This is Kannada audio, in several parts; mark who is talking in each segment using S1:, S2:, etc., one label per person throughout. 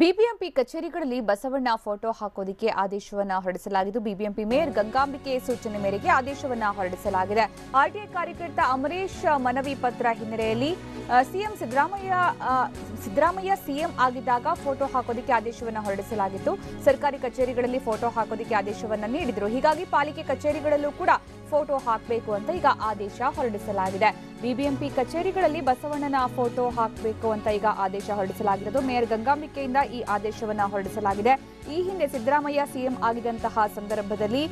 S1: ಬಿಬಿಎಂಪಿ ಕಚೇರಿಗಳಲ್ಲಿ ಬಸವಣ್ಣ ಫೋಟೋ ಹಾಕೋದಿಕ್ಕೆ ಆದೇಶವನ್ನು ಹೊರಡಿಸಲಾಗಿದ್ದು, ಬಿಬಿಎಂಪಿ ಮೇಯರ್ ಗಂಗಾಂಬಿಕೆ ಸೂಚನೆ ಮೇರೆಗೆ ಆದೇಶವನ್ನು ಹೊರಡಿಸಲಾಗಿದೆ. ಆರ್ಟಿಐ ಕಾರ್ಯಕರ್ತ ಅಮರೇಶ್ ಮನವಿ ಪತ್ರ ಹಿನ್ನೆಲೆಯಲ್ಲಿ ಸಿಎಂ ಸಿದ್ದರಾಮಯ್ಯ ಸಿದ್ದರಾಮಯ್ಯ ಸಿಎಂ ಆಗಿದ್ದಾಗ ಫೋಟೋ ಹಾಕೋದಿಕ್ಕೆ ಆದೇಶವನ್ನು ಹೊರಡಿಸಲಾಗಿತ್ತು. ಸರ್ಕಾರಿ ಕಚೇರಿಗಳಲ್ಲಿ ಫೋಟೋ ಹಾಕೋದಿಕ್ಕೆ ಆದೇಶವನ್ನು ನೀಡಿದರು. ಹೀಗಾಗಿ ಪಾಲಿಕೆ ಕಚೇರಿಗಳಲ್ಲೂ ಕೂಡ ಫೋಟೋ ಹಾಕಬೇಕು ಅಂತ ಈಗ ಆದೇಶ ಹೊರಡಿಸಲಾಗಿದೆ. ಬಿಬಿಎಂಪಿ ಕಚೇರಿಗಳಲ್ಲಿ ಬಸವಣ್ಣನ ಫೋಟೋ ಹಾಕಬೇಕು ಅಂತ ಈಗ ಆದೇಶ ಹೊರಡಿಸಲಾಗಿರೋದು. ಮೇಯರ್ ಗಂಗಾಂಬಿಕೆಯಿಂದ ಈ ಆದೇಶವನ್ನ ಹೊರಡಿಸಲಾಗಿದೆ. ಈ ಹಿಂದೆ ಸಿದ್ದರಾಮಯ್ಯ ಸಿಎಂ ಆಗಿದಂತಹ ಸಂದರ್ಭದಲ್ಲಿ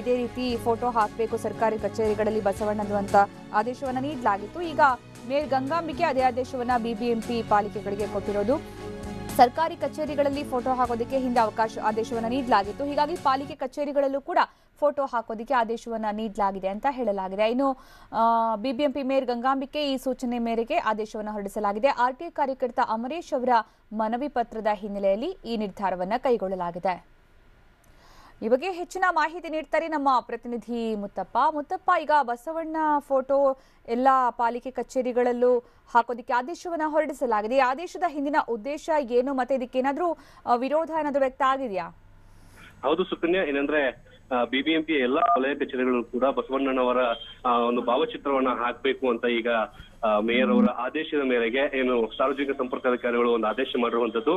S1: ಇದೇ ರೀತಿ ಫೋಟೋ ಹಾಕಬೇಕು ಸರ್ಕಾರಿ ಕಚೇರಿಗಳಲ್ಲಿ ಬಸವಣ್ಣದು ಅಂತ ಆದೇಶವನ್ನ ನೀಡಲಾಗಿತ್ತು. ಈಗ ಮೇಯರ್ ಗಂಗಾಂಬಿಕೆ ಅದೇ ಆದೇಶವನ್ನ ಬಿಬಿಎಂಪಿ ಪಾಲಿಕೆಗಳಿಗೆ ಕೊಟ್ಟಿರೋದು. ಸರ್ಕಾರಿ ಕಚೇರಿಗಳಲ್ಲಿ ಫೋಟೋ ಹಾಕೋದಕ್ಕೆ ಹಿಂದೆ ಅವಕಾಶ ಆದೇಶವನ್ನು ನೀಡಲಾಗಿತ್ತು. ಹೀಗಾಗಿ ಪಾಲಿಕೆ ಕಚೇರಿಗಳಲ್ಲೂ ಕೂಡ ಫೋಟೋ ಹಾಕೋದಕ್ಕೆ ಆದೇಶವನ್ನು ನೀಡಲಾಗಿದೆ ಅಂತ ಹೇಳಲಾಗಿದೆ. ಇನ್ನು ಬಿಬಿಎಂಪಿ ಮೇಯರ್ ಗಂಗಾಂಬಿಕೆ ಈ ಸೂಚನೆ ಮೇರೆಗೆ ಆದೇಶವನ್ನು ಹೊರಡಿಸಲಾಗಿದೆ. ಆರ್ಟಿಐ ಕಾರ್ಯಕರ್ತ ಅಮರೇಶ್ ಅವರ ಮನವಿ ಪತ್ರದ ಹಿನ್ನೆಲೆಯಲ್ಲಿ ಈ ನಿರ್ಧಾರವನ್ನು ಕೈಗೊಳ್ಳಲಾಗಿದೆ. ಈ ಬಗ್ಗೆ ಹೆಚ್ಚಿನ ಮಾಹಿತಿ ನೀಡ್ತಾರೆ ನಮ್ಮ ಪ್ರತಿನಿಧಿ ಮುತ್ತಪ್ಪ. ಮುತ್ತಪ್ಪ, ಈಗ ಬಸವಣ್ಣ ಫೋಟೋ ಎಲ್ಲ ಪಾಲಿಕೆ ಕಚೇರಿಗಳಲ್ಲೂ ಹಾಕೋದಕ್ಕೆ ಆದೇಶವನ್ನ ಹೊರಡಿಸಲಾಗಿದೆ. ಈ ಆದೇಶದ ಹಿಂದಿನ ಉದ್ದೇಶ ಏನು? ಮತ್ತೆ ಇದಕ್ಕೆ ಏನಾದರೂ ವಿರೋಧ ಏನಾದರೂ ವ್ಯಕ್ತ ಆಗಿದೆಯಾ?
S2: ಹೌದು ಸುಕನ್ಯಾ, ಏನಂದ್ರೆ ಬಿಬಿಎಂಪಿ ಎಲ್ಲಾ ವಲಯ ಕಚೇರಿಗಳು ಕೂಡ ಬಸವಣ್ಣನವರ ಒಂದು ಭಾವಚಿತ್ರವನ್ನ ಹಾಕ್ಬೇಕು ಅಂತ ಈಗ ಮೇಯರ್ ಅವರ ಆದೇಶದ ಮೇರೆಗೆ ಏನು ಸಾರ್ವಜನಿಕ ಸಂಪರ್ಕಾಧಿಕಾರಿಗಳು ಒಂದು ಆದೇಶ ಮಾಡಿರುವಂತದ್ದು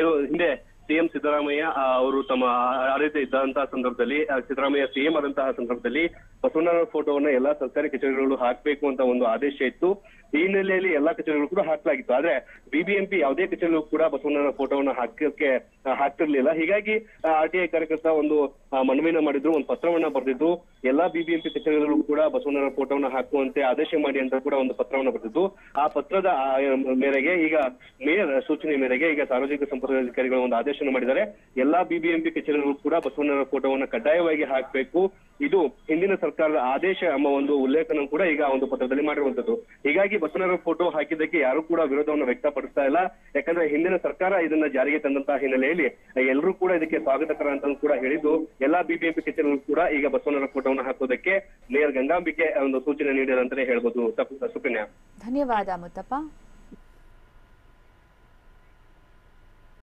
S2: ಏನು ಹಿಂದೆ ಸಿಎಂ ಸಿದ್ದರಾಮಯ್ಯ ಅವರು ತಮ್ಮ ಆಡಳಿತ ಇದ್ದಂತಹ ಸಂದರ್ಭದಲ್ಲಿ ಸಿದ್ದರಾಮಯ್ಯ ಸಿಎಂ ಆದಂತಹ ಸಂದರ್ಭದಲ್ಲಿ ಬಸವಣ್ಣನ ಫೋಟೋವನ್ನ ಎಲ್ಲಾ ಸರ್ಕಾರಿ ಕಚೇರಿಗಳು ಹಾಕ್ಬೇಕು ಅಂತ ಒಂದು ಆದೇಶ ಇತ್ತು. ಈ ಹಿನ್ನೆಲೆಯಲ್ಲಿ ಎಲ್ಲಾ ಕಚೇರಿಗಳು ಕೂಡ ಹಾಕಲಾಗಿತ್ತು. ಆದ್ರೆ ಬಿಬಿಎಂಪಿ ಯಾವುದೇ ಕಚೇರಿಗಳು ಕೂಡ ಬಸವಣ್ಣನ ಫೋಟೋವನ್ನ ಹಾಕಕ್ಕೆ ಹಾಕ್ತಿರ್ಲಿಲ್ಲ. ಹೀಗಾಗಿ ಆರ್ ಟಿ ಕಾರ್ಯಕರ್ತ ಒಂದು ಮನವಿನ ಮಾಡಿದ್ರು, ಒಂದು ಪತ್ರವನ್ನ ಬರೆದಿದ್ದು, ಎಲ್ಲಾ ಬಿಬಿಎಂಪಿ ಕಚೇರಿಗಳು ಕೂಡ ಬಸವಣ್ಣನ ಫೋಟೋವನ್ನ ಹಾಕುವಂತೆ ಆದೇಶ ಮಾಡಿ ಅಂತ ಕೂಡ ಒಂದು ಪತ್ರವನ್ನ ಬರೆದಿದ್ದು. ಆ ಪತ್ರದ ಮೇರೆಗೆ ಈಗ, ಮೇಯರ್ ಸೂಚನೆ ಮೇರೆಗೆ ಈಗ ಸಾರ್ವಜನಿಕ ಸಂಪರ್ಕ ಅಧಿಕಾರಿಗಳ ಒಂದು ಆದೇಶನ ಮಾಡಿದ್ದಾರೆ. ಎಲ್ಲಾ ಬಿಬಿಎಂಪಿ ಕಚೇರಿಗಳು ಕೂಡ ಬಸವಣ್ಣನ ಫೋಟೋವನ್ನು ಕಡ್ಡಾಯವಾಗಿ ಹಾಕಬೇಕು. ಇದು ಹಿಂದಿನ ಸರ್ಕಾರದ ಆದೇಶ ಎಂಬ ಒಂದು ಉಲ್ಲೇಖನ ಕೂಡ ಈಗ ಒಂದು ಪತ್ರದಲ್ಲಿ ಮಾಡಿರುವಂತದ್ದು ಹೀಗಾಗಿ ಬಸವಣ್ಣರ ಫೋಟೋ ಹಾಕಿದ್ದಕ್ಕೆ ಯಾರು ಕೂಡ ವಿರೋಧವನ್ನು ವ್ಯಕ್ತಪಡಿಸ್ತಾ ಇಲ್ಲ. ಯಾಕಂದ್ರೆ ಹಿಂದಿನ ಸರ್ಕಾರ ಇದನ್ನ ಜಾರಿಗೆ ತಂದಂತಹ ಹಿನ್ನೆಲೆಯಲ್ಲಿ ಎಲ್ಲರೂ ಕೂಡ ಇದಕ್ಕೆ ಸ್ವಾಗತಕರ ಅಂತ ಕೂಡ ಹೇಳಿದ್ದು, ಎಲ್ಲಾ ಬಿಬಿಎಂಪಿ ಕಚೇರಿಗಳು ಕೂಡ ಈಗ ಬಸವಣ್ಣರ ಫೋಟೋವನ್ನು ಹಾಕೋದಕ್ಕೆ ಮೇಯರ್ ಗಂಗಾಂಬಿಕೆ ಒಂದು ಸೂಚನೆ ನೀಡಿದಂತಾನೆ ಹೇಳ್ಬೋದು. ಸುಕನ್ಯಾ
S1: ಧನ್ಯವಾದ ಮುತ್ತಪ್ಪ.